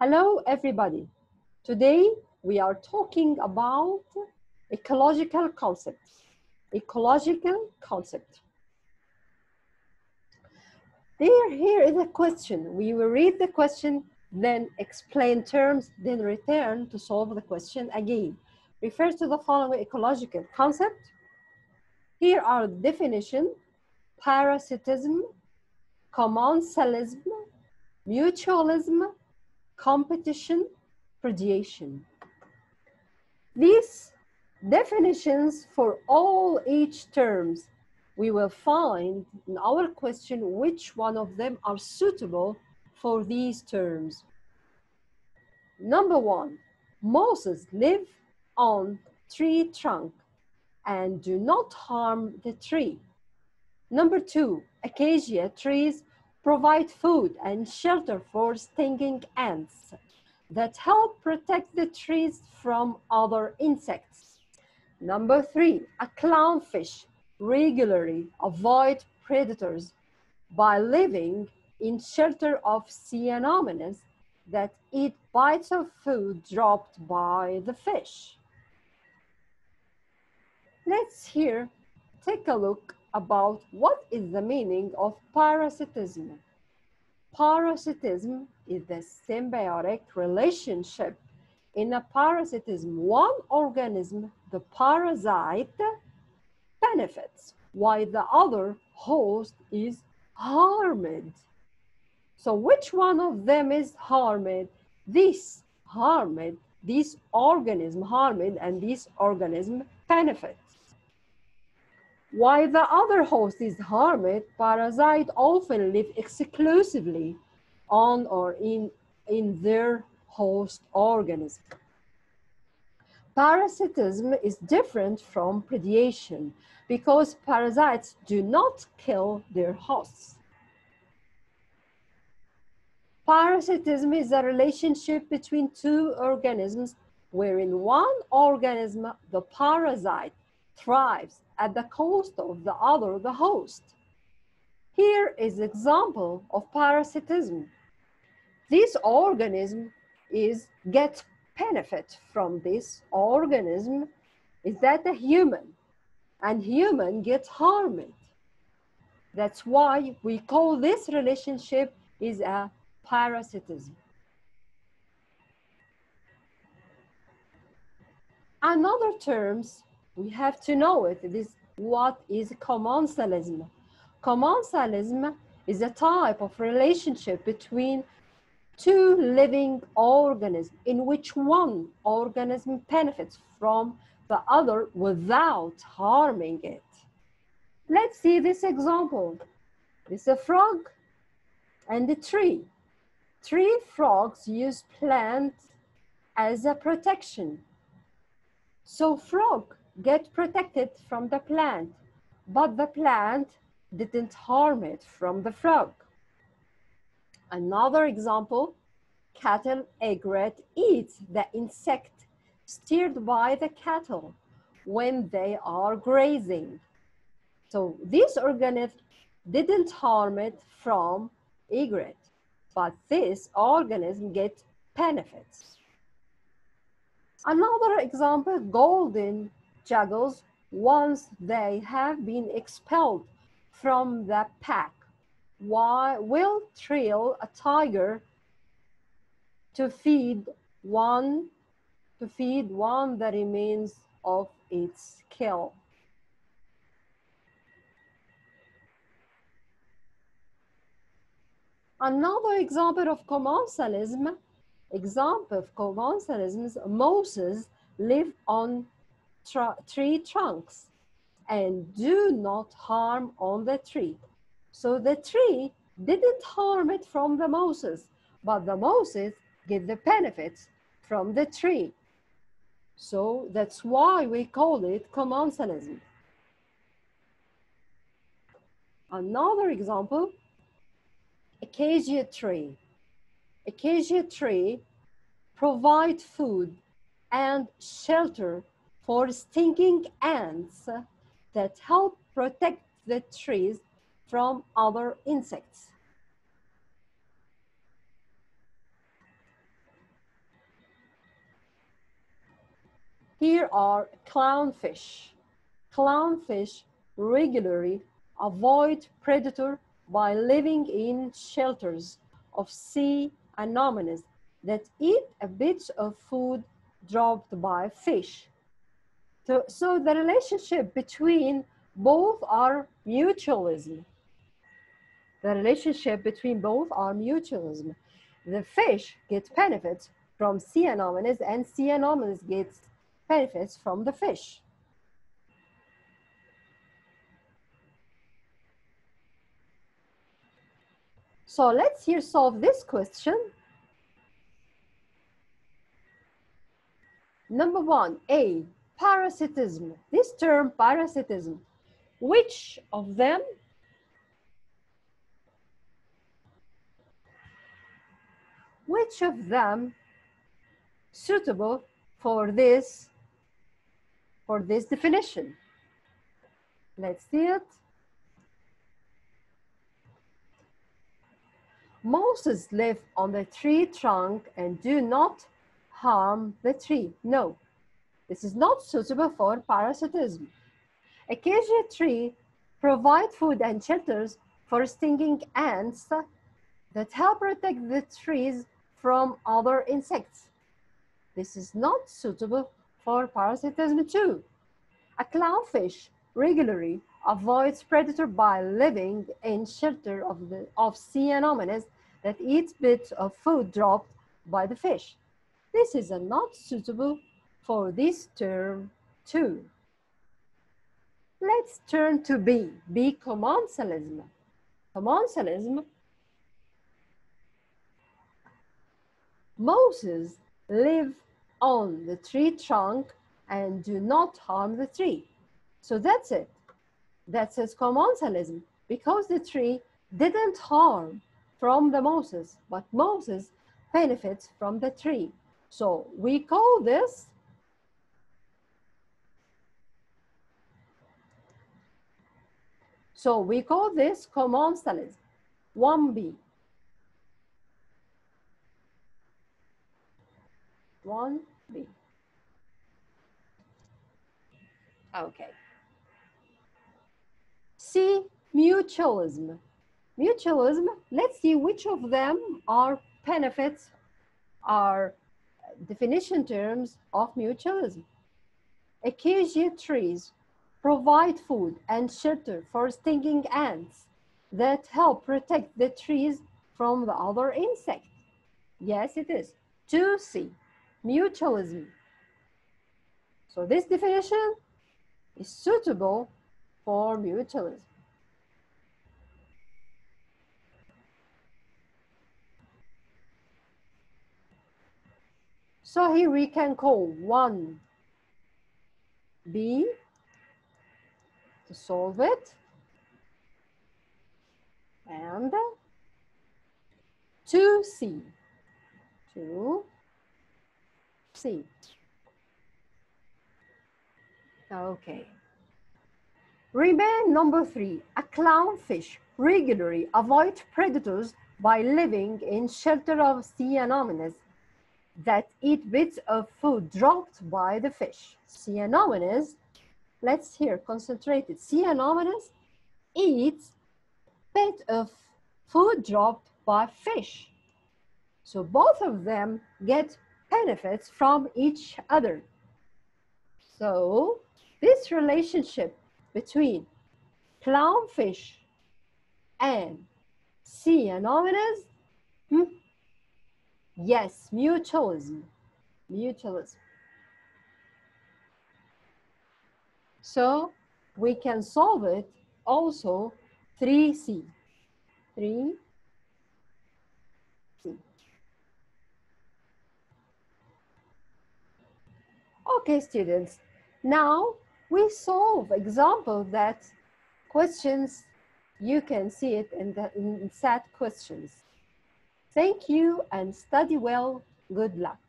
Hello, everybody. Today we are talking about ecological concept. Ecological concept. There, here is a question. We will read the question, then explain terms, then return to solve the question again. Refers to the following ecological concept. Here are definition, parasitism, commensalism, mutualism, competition, predation. These definitions for all each terms, we will find in our question which one of them are suitable for these terms. Number one, mosses live on tree trunk and do not harm the tree. Number two, acacia trees provide food and shelter for stinging ants that help protect the trees from other insects. Number three, a clownfish regularly avoid predators by living in shelter of sea anemones that eat bites of food dropped by the fish. Let's here take a look about what is the meaning of parasitism. Parasitism is the symbiotic relationship in a parasitism. One organism, the parasite, benefits while the other host is harmed. So which one of them is harmed? This harmed, this organism harmed and this organism benefits. While the other host is harmed, parasites often live exclusively on or in, in their host organism. Parasitism is different from predation because parasites do not kill their hosts. Parasitism is a relationship between two organisms wherein one organism, the parasite, thrives at the cost of the other, the host. Here is example of parasitism. This organism is get benefit from this organism is that a human and human gets harmed. That's why we call this relationship is a parasitism. Another terms we have to know it. It is what is commensalism. Commensalism is a type of relationship between two living organisms in which one organism benefits from the other without harming it. Let's see this example. It's a frog and a tree. Tree frogs use plants as a protection. So frog get protected from the plant, but the plant didn't harm it from the frog. Another example, cattle egret eats the insect steered by the cattle when they are grazing. So this organism didn't harm it from egret, but this organism gets benefits. Another example, golden jackals once they have been expelled from the pack Why will trail a tiger to feed one to feed one that remains of its kill. Another example of commensalism, example of commensalism is mosses live on tree trunks and do not harm on the tree. So the tree didn't harm it from the Moses, but the Moses get the benefits from the tree. So that's why we call it commensalism. Another example, acacia tree. Acacia tree provide food and shelter for stinging ants that help protect the trees from other insects. Here are clownfish. Clownfish regularly avoid predator by living in shelters of sea anemones that eat a bit of food dropped by fish. So, so the relationship between both are mutualism. The relationship between both are mutualism. The fish gets benefits from sea anemones and sea anemones gets benefits from the fish. So let's here solve this question. Number one, A, parasitism. This term, parasitism, which of them which of them suitable for this for this definition let's see it Moses live on the tree trunk and do not harm the tree. No, this is not suitable for parasitism. Acacia tree provide food and shelters for stinging ants that help protect the trees from other insects. This is not suitable for parasitism too. A clownfish regularly avoids predator by living in shelter of, the, of sea anemones that eats bits of food dropped by the fish. This is not suitable for this term too. Let's turn to B, B commensalism. Commensalism, Moses live on the tree trunk and do not harm the tree. So that's it. That says commensalism because the tree didn't harm from the Moses, but Moses benefits from the tree. So we call this So we call this commensalism, 1B. 1B. Okay. C, mutualism. Mutualism, let's see which of them are benefits, are definition terms of mutualism. Acacia trees provide food and shelter for stinging ants that help protect the trees from the other insects. Yes, it is. 2C, mutualism. So this definition is suitable for mutualism. So here we can call one B to solve it and 2C, 2C. Okay. Remain number three, a clownfish regularly avoid predators by living in shelter of sea anemones that eat bits of food dropped by the fish. Sea anemones, let's hear concentrated. Sea anemones eats bit of food dropped by fish. So both of them get benefits from each other. So this relationship between clownfish and sea hmm, Yes, mutualism. Mutualism. So we can solve it also 3C. 3C. Okay, students. Now we solve example that questions, you can see it in the in set questions. Thank you and study well. Good luck.